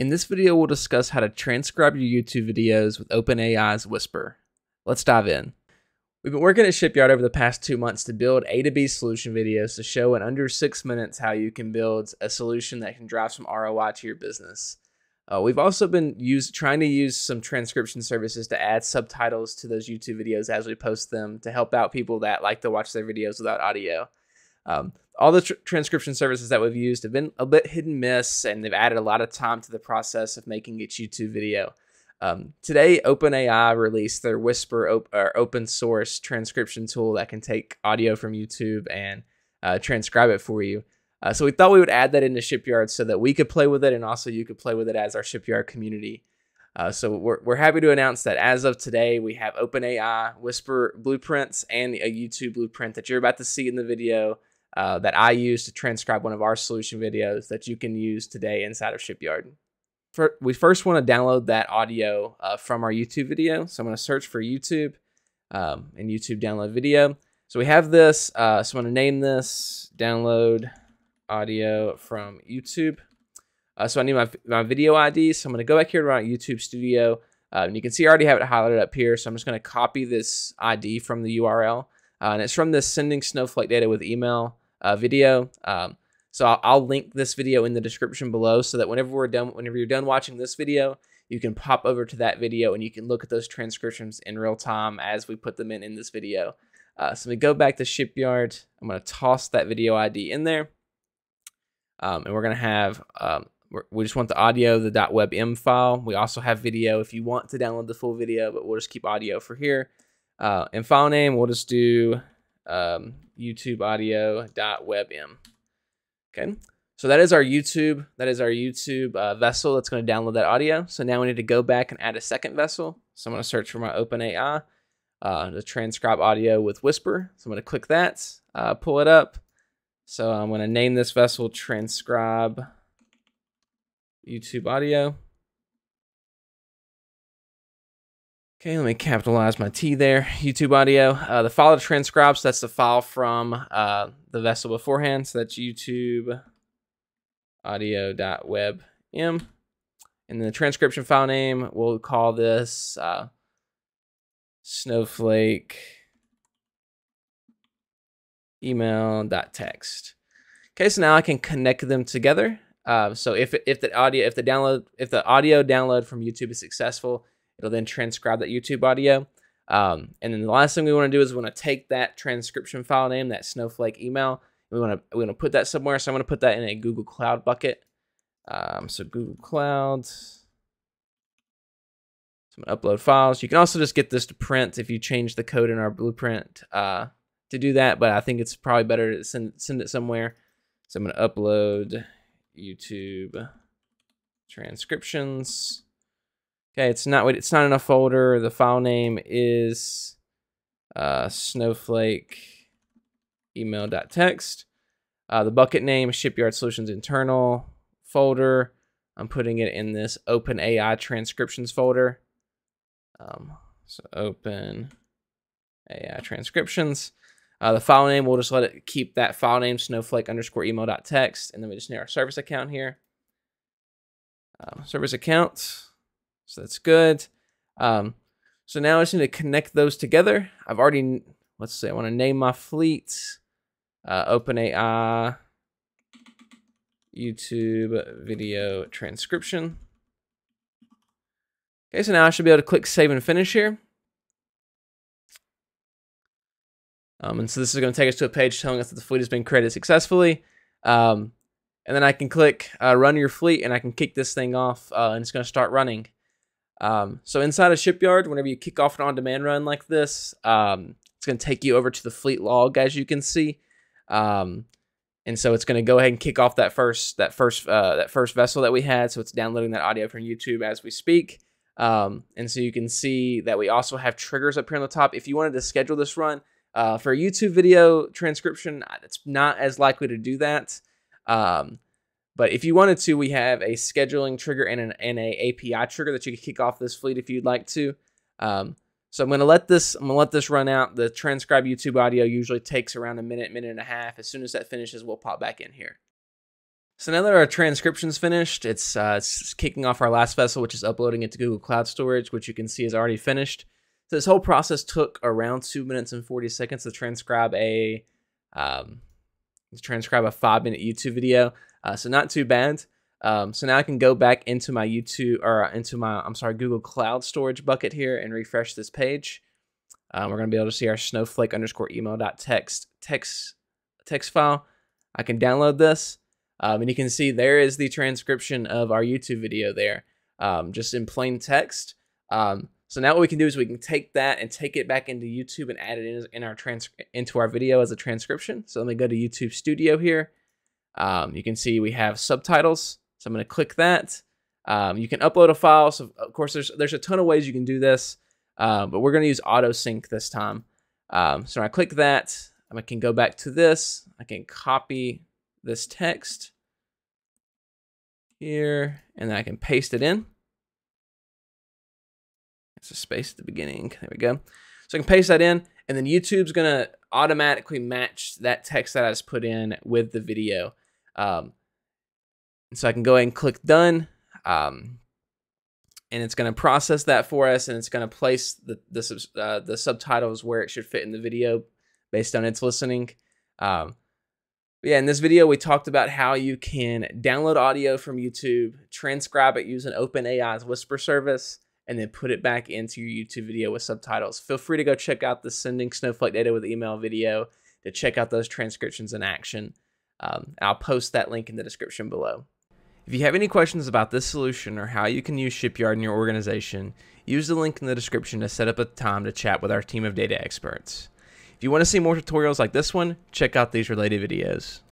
In this video, we'll discuss how to transcribe your YouTube videos with OpenAI's Whisper. Let's dive in. We've been working at Shipyard over the past two months to build A to B solution videos to show in under six minutes how you can build a solution that can drive some ROI to your business. Uh, we've also been use, trying to use some transcription services to add subtitles to those YouTube videos as we post them to help out people that like to watch their videos without audio. Um, all the tr- transcription services that we've used have been a bit hit and miss, and they've added a lot of time to the process of making each YouTube video. Um, today, OpenAI released their Whisper op- open source transcription tool that can take audio from YouTube and uh, transcribe it for you. Uh, so we thought we would add that into Shipyard so that we could play with it, and also you could play with it as our Shipyard community. Uh, so we're, we're happy to announce that as of today, we have OpenAI Whisper blueprints and a YouTube blueprint that you're about to see in the video uh, that I use to transcribe one of our solution videos that you can use today inside of Shipyard. For, we first want to download that audio uh, from our YouTube video. So I'm going to search for YouTube um, and YouTube download video. So we have this. Uh, so I'm going to name this download audio from YouTube. Uh, so I need my, my video ID. So I'm going to go back here to my YouTube studio. Uh, and you can see I already have it highlighted up here. So I'm just going to copy this ID from the URL. Uh, and it's from this sending snowflake data with email uh, video. Um, so I'll, I'll, link this video in the description below so that whenever we're done, whenever you're done watching this video, you can pop over to that video and you can look at those transcriptions in real time as we put them in in this video. Uh, so we go back to Shipyard. I'm going to toss that video ID in there. Um, and we're going to have, um, we just want the audio, the .webm file. We also have video if you want to download the full video, but we'll just keep audio for here. Uh, and file name, we'll just do um, YouTube audio.webm. Okay, so that is our YouTube. That is our YouTube uh, vessel that's going to download that audio. So now we need to go back and add a second vessel. So I'm going to search for my OpenAI uh, to transcribe audio with Whisper. So I'm going to click that, uh, pull it up. So I'm going to name this vessel transcribe YouTube audio. Okay, let me capitalize my T there. YouTube audio. Uh, the file to transcribe, so that's the file from uh, the vessel beforehand. So that's YouTube audio.webm. And the transcription file name, we'll call this uh, snowflake email.text. Okay, so now I can connect them together. Uh, so if if the audio if the download if the audio download from YouTube is successful, It'll then transcribe that YouTube audio. Um, and then the last thing we want to do is we want to take that transcription file name, that Snowflake email. We want to we want to put that somewhere. So I'm going to put that in a Google Cloud bucket. Um, so Google Cloud. So I'm going to upload files. You can also just get this to print if you change the code in our blueprint uh, to do that. But I think it's probably better to send send it somewhere. So I'm going to upload YouTube transcriptions. Okay, it's not it's not in a folder. The file name is uh, snowflake email.txt. Uh, the bucket name Shipyard Solutions internal folder. I'm putting it in this Open AI transcriptions folder. Um, so Open AI transcriptions. Uh, the file name, we'll just let it keep that file name, snowflake underscore email.txt, and then we just need our service account here. Uh, service account. So that's good. Um, so now I just need to connect those together. I've already, let's say I want to name my fleet, uh, OpenAI, YouTube video transcription. Okay, so now I should be able to click save and finish here. Um, and so this is going to take us to a page telling us that the fleet has been created successfully. Um, and then I can click uh, run your fleet and I can kick this thing off uh, and it's going to start running. Um, so inside a shipyard, whenever you kick off an on-demand run like this, um, it's going to take you over to the fleet log, as you can see. Um, and so it's going to go ahead and kick off that first that first uh, that first vessel that we had. So it's downloading that audio from YouTube as we speak. Um, and so you can see that we also have triggers up here on the top. If you wanted to schedule this run uh, for a YouTube video transcription, it's not as likely to do that. Um, but if you wanted to, we have a scheduling trigger and an and a API trigger that you can kick off this fleet if you'd like to. Um, so I'm going to let this I'm going to let this run out. The transcribe YouTube audio usually takes around a minute, minute and a half. As soon as that finishes, we'll pop back in here. So now that our transcription's finished, it's, uh, it's kicking off our last vessel, which is uploading it to Google Cloud Storage, which you can see is already finished. So this whole process took around two minutes and 40 seconds to transcribe a um, to transcribe a five minute YouTube video. Uh, so not too bad. Um, so now I can go back into my YouTube or into my I'm sorry Google Cloud Storage bucket here and refresh this page. Um, we're gonna be able to see our snowflake underscore email dot text text text file. I can download this, um, and you can see there is the transcription of our YouTube video there, um, just in plain text. Um, so now what we can do is we can take that and take it back into YouTube and add it in, in our trans into our video as a transcription. So let me go to YouTube Studio here. Um, you can see we have subtitles. So I'm going to click that. Um, you can upload a file. So of course, there's there's a ton of ways you can do this, um, but we're going to use auto sync this time. Um, so when I click that, I can go back to this. I can copy this text here, and then I can paste it in. It's a space at the beginning. There we go. So I can paste that in, and then YouTube's gonna automatically match that text that I just put in with the video. Um, so I can go ahead and click done. Um, and it's going to process that for us, and it's going to place the the, uh, the subtitles where it should fit in the video based on its listening. Um, yeah, in this video, we talked about how you can download audio from YouTube, transcribe it using OpenAI's Whisper service, and then put it back into your YouTube video with subtitles. Feel free to go check out the Sending Snowflake Data with Email video to check out those transcriptions in action. Um, I'll post that link in the description below. If you have any questions about this solution or how you can use Shipyard in your organization, use the link in the description to set up a time to chat with our team of data experts. If you want to see more tutorials like this one, check out these related videos.